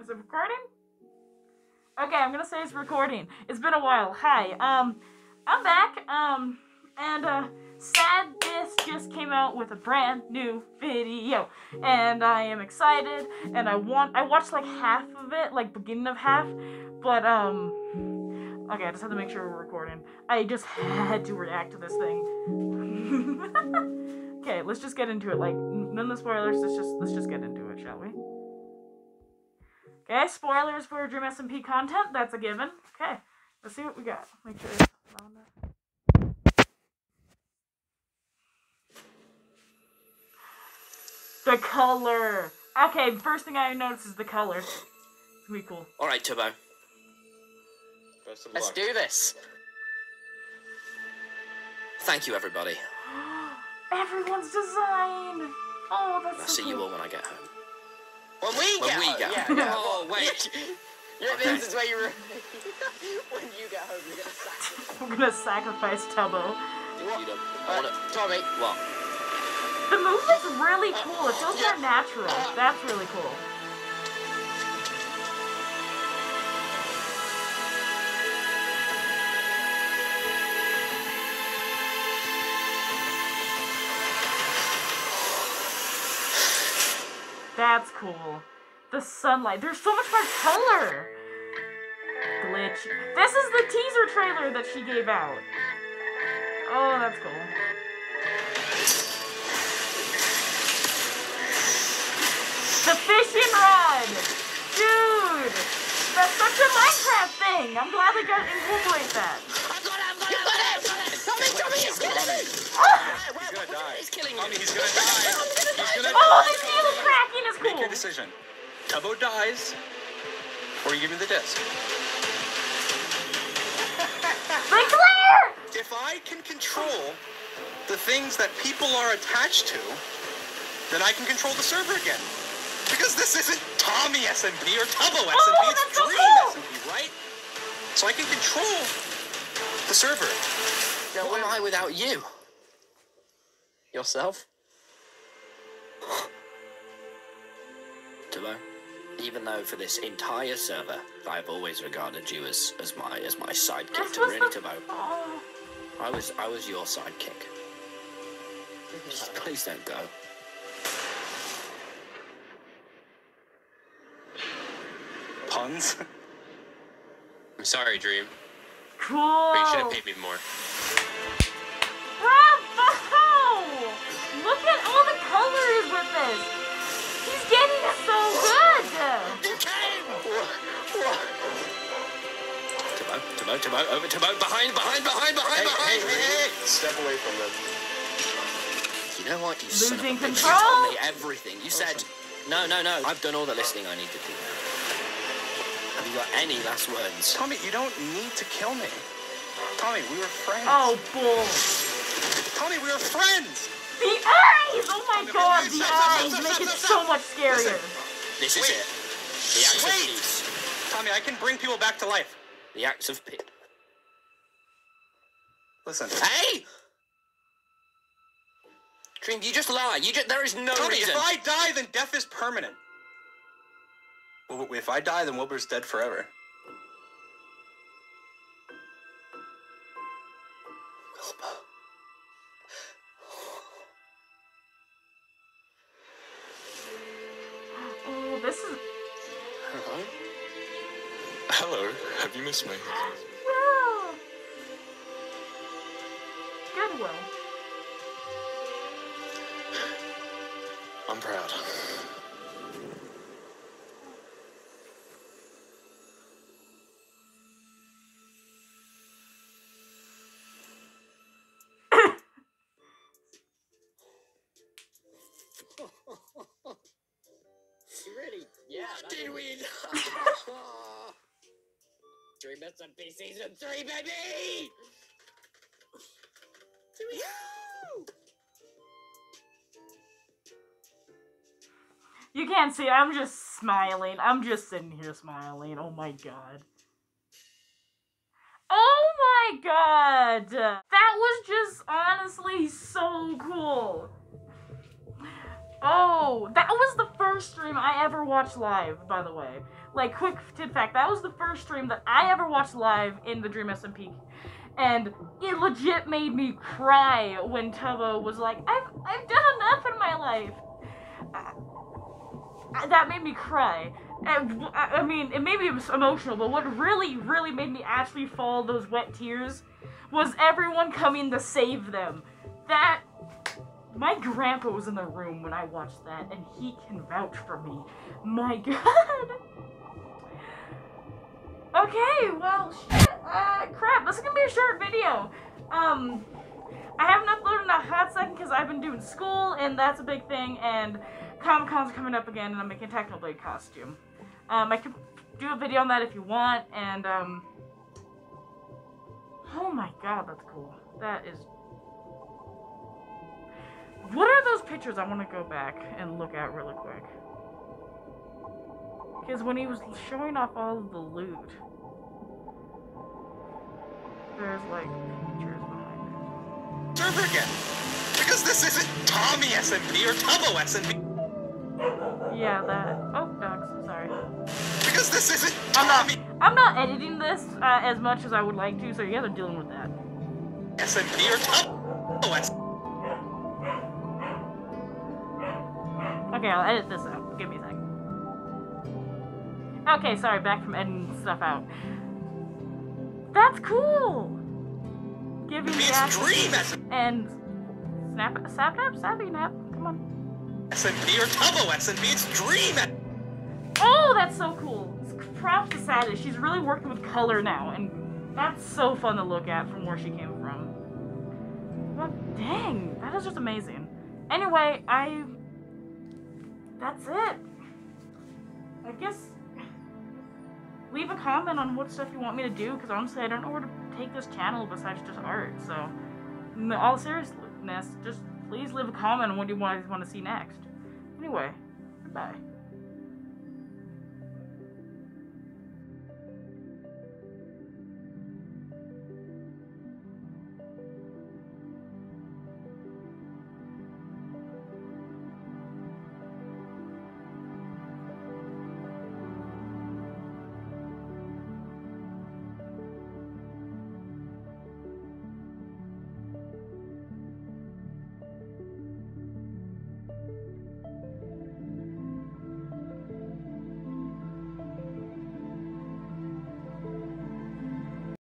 Is it recording? Okay, I'm gonna say it's recording. It's been a while. Hi, um, I'm back. Um, and uh, Sadist just came out with a brand new video, and I am excited. And I want I watched like half of it, like beginning of half, but um. Okay, I just have to make sure we're recording. I just had to react to this thing. okay, let's just get into it. Like none of the spoilers. Let's just let's just get into it, shall we? Okay, spoilers for Dream SMP content. That's a given. Okay, let's see what we got. Make sure it's on there. The color. Okay, first thing I notice is the color. It's gonna be cool. All right, Tubbo. Let's luck. do this. Thank you, everybody. Everyone's design. Oh, that's I'll so see cool. you all when I get home. When we When get we home, get yeah, home. yeah. Oh, wait. Yeah, Okay. this is where you were. when you get home, you're gonna sack. I'm gonna sacrifice Tubbo. You Uh, Tommy, What? The movement's really cool. It feels more natural. That's really cool. That's cool. The sunlight. There's so much more color. Glitch. This is the teaser trailer that she gave out. Oh, that's cool. The fishing rod! Dude! That's such a Minecraft thing! I'm glad they got incorporate that. I've got it! I've got it! I've got it! Tommy, Tommy, he's killing me. Ah! He's gonna die. He's killing Tommy, me. he's gonna die. He's gonna Oh, die. the seal cracking is Make cool! Your decision. Tubbo dies, or you give me the disc. Ric Flair! If I can control the things that people are attached to, then I can control the server again. Because this isn't Tommy SMP or Tubbo SMP, Oh, it's that's so Dream cool. SMP, right? So I can control the server. No, What am I without you? Yourself? Tubbo. Even though for this entire server, I've always regarded you as, as my as my sidekick This to was really the- Tubbo. Oh, I was I was your sidekick. Please don't go. Puns. I'm sorry, Dream. cool! But you should have paid me more. Tubbo, Tubbo, Tubbo, over Tubbo, behind, behind, behind, behind, Hey, behind! hey, hey, hey. Step away from them. You know what, you son of a Losing bitch, control? You told me everything. You said, no, no, no, I've done all the listening I need to do now. Have you got any last words? Tommy, you don't need to kill me. Tommy, we were friends. Oh, bull. Tommy, we were friends. The eyes! Oh my god, the eyes make it so much scarier. This is Wait. it. The acts Wait. Tommy, I can bring people back to life. The acts of peace. Listen. Hey! Dream, you just lie. You just, there is no Tommy, reason. if I die, then death is permanent. Well, if I die, then Wilbur's dead forever. Hello, have you missed me? Well. Goodwill. I'm proud. Dream SMP season three, baby. You can't see, I'm just smiling. I'm just sitting here smiling. Oh my god. Oh my god! That was just honestly Watched live, by the way. Like, quick tid fact, that was the first stream that I ever watched live in the Dream SMP. And it legit made me cry when Tubbo was like, I've, I've done enough in my life. Uh, that made me cry. And, I I mean, it made me emotional, but what really, really made me actually fall those wet tears was everyone coming to save them. That my grandpa was in the room when I watched that, and he can vouch for me. My god. Okay, well, shit, uh, crap, this is gonna be a short video. Um, I haven't uploaded in a hot second because I've been doing school, and that's a big thing, and Comic Con's coming up again, and I'm making a Technoblade costume. Um, I could do a video on that if you want, and, um, oh my god, that's cool. That is what are those pictures? I want to go back and look at really quick. Because when he was showing off all of the loot, there's like pictures behind it. server again. Because this isn't Tommy SMP or Tubbo SMP. Yeah, that. Oh, dogs. Sorry. Because this isn't I'm not. I'm not editing this uh, as much as I would like to, so you guys are dealing with that. SMP or Tubbo Okay, I'll edit this out. Give me a sec. Okay, sorry, back from editing stuff out. That's cool! Giving me Dream and snap snap nap snappy nap. Come on. SMP or Tubbo SMP. It's Dream Oh, that's so cool. Props to Sadie. She's really working with color now, and that's so fun to look at from where she came from. But dang, that is just amazing. Anyway, I. That's it. I guess. Leave a comment on what stuff you want me to do, because honestly, I don't know where to take this channel besides just art. So, in all seriousness, just please leave a comment on what you want, want to see next. Anyway, goodbye.